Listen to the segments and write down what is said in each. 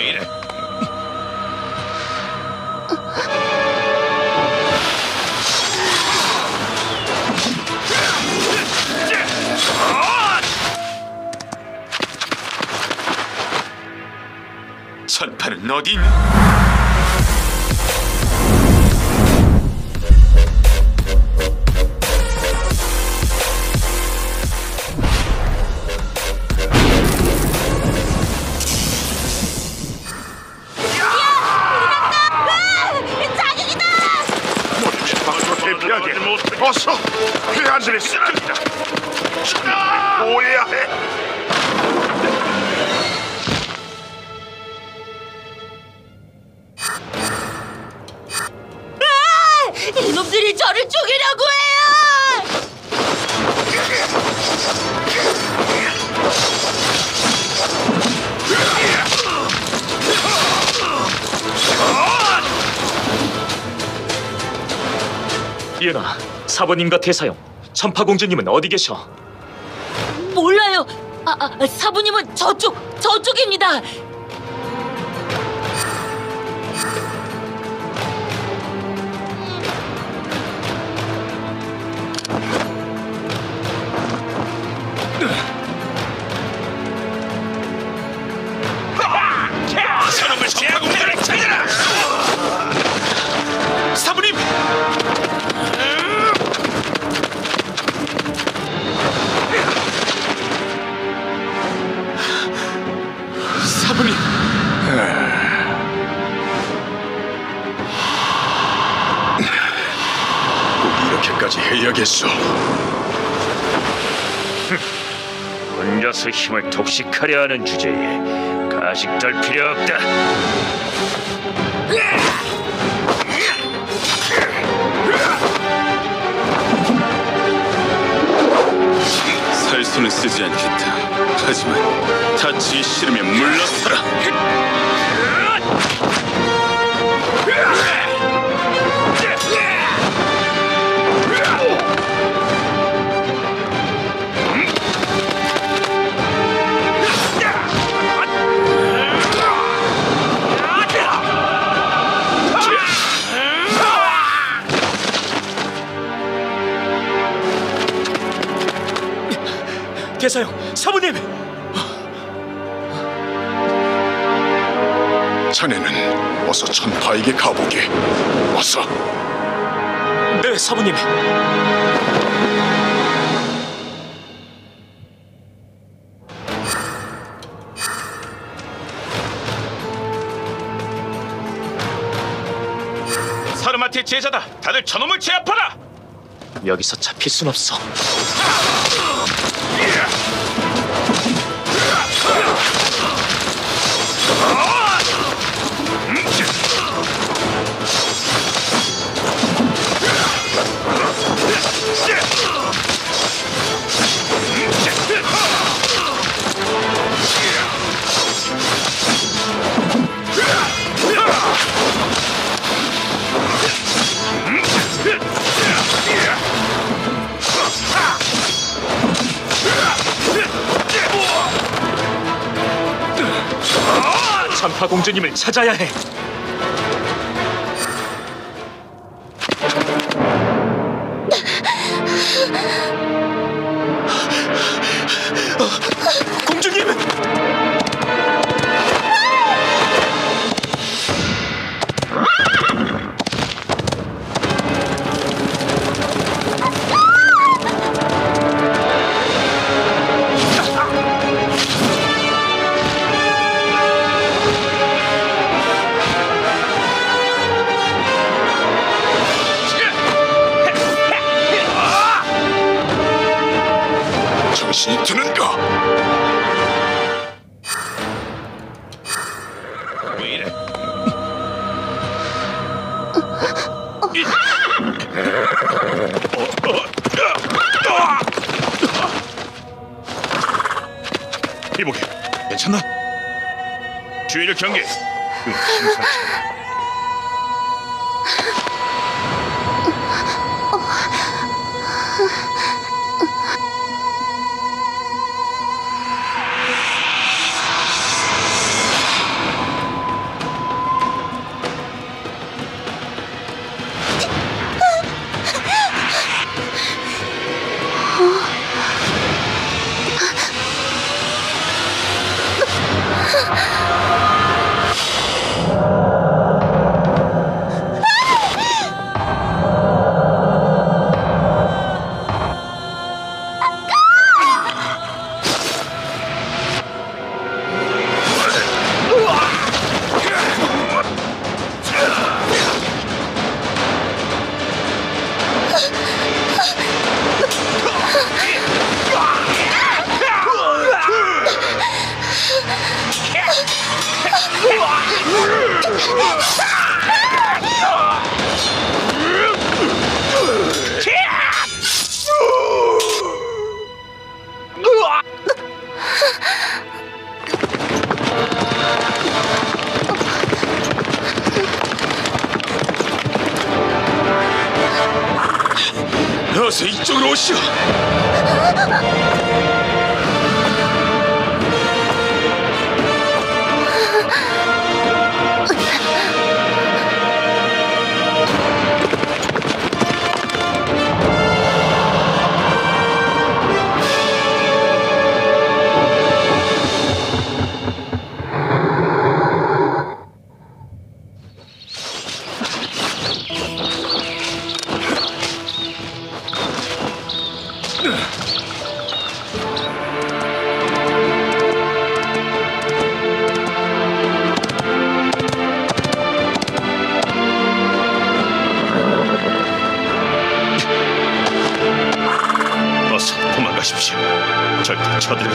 왜 이래? 전파는 어디 있니? 대피하게 어서 회한들의 쓰러지다. 오해야 해. 이놈들이 저를 죽이려고 해요! 이은아, 사부님과 대사형, 천파공주님은 어디 계셔? 몰라요. 아, 아, 사부님은 저쪽, 저쪽입니다. 꼭 이렇게까지 해야겠어 혼자서 힘을 독식하려 하는 주제에 가식될 필요 없다. 살 수는 쓰지 않겠다. 하지만 다치기 싫으면 물러서라. 대사형, 사부님! 자네는 어서 천파에게 가보게 어서 네, 사부님. 사르마티의 제자다. 다들 저놈을 제압하라. 여기서 잡힐 순 없어. 천파공주님을 찾아야 해. 드는가 왜 이래? 이보게 괜찮나? 주의를 경계. 어 서 이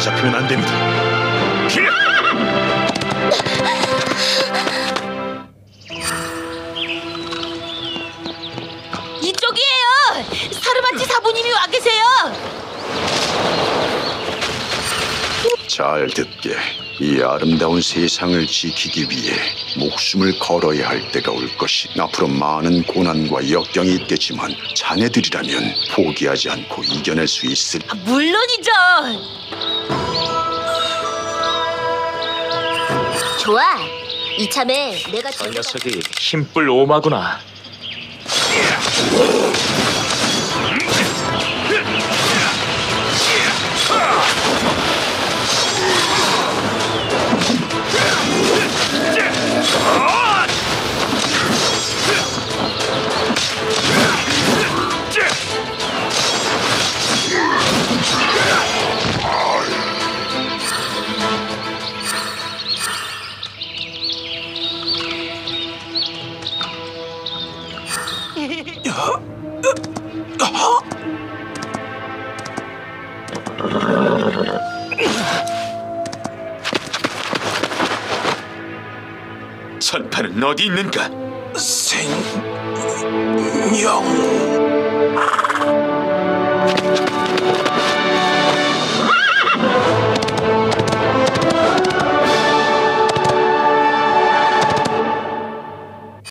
절대 저들에게 잡히면 안 됩니다. 이쪽이에요. 사르마치 사부님이 와 계세요. 잘 듣게. 이 아름다운 세상을 지키기 위해 목숨을 걸어야 할 때가 올 것이 앞으로 많은 고난과 역경이 있겠지만 자네들이라면 포기하지 않고 이겨낼 수 있을 아, 물론이죠. 좋아. 이참에 내가 저 녀석이 힘뿔 오마구나. 전파는 어디 있는가? 생명.